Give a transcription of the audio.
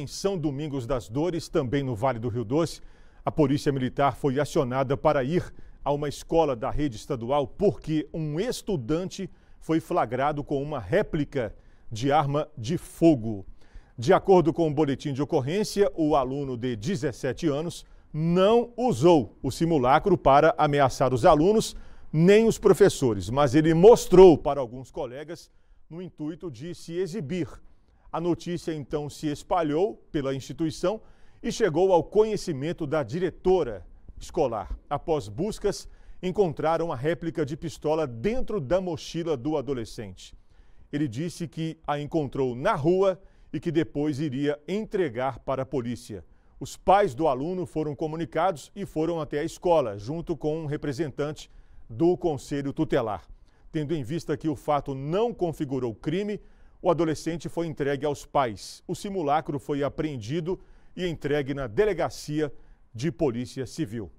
Em São Domingos das Dores, também no Vale do Rio Doce, a Polícia Militar foi acionada para ir a uma escola da rede estadual porque um estudante foi flagrado com uma réplica de arma de fogo. De acordo com o boletim de ocorrência, o aluno de 17 anos não usou o simulacro para ameaçar os alunos nem os professores, mas ele mostrou para alguns colegas no intuito de se exibir a notícia então se espalhou pela instituição e chegou ao conhecimento da diretora escolar. Após buscas, encontraram a réplica de pistola dentro da mochila do adolescente. Ele disse que a encontrou na rua e que depois iria entregar para a polícia. Os pais do aluno foram comunicados e foram até a escola, junto com um representante do Conselho Tutelar. Tendo em vista que o fato não configurou crime, o adolescente foi entregue aos pais. O simulacro foi apreendido e entregue na delegacia de Polícia Civil.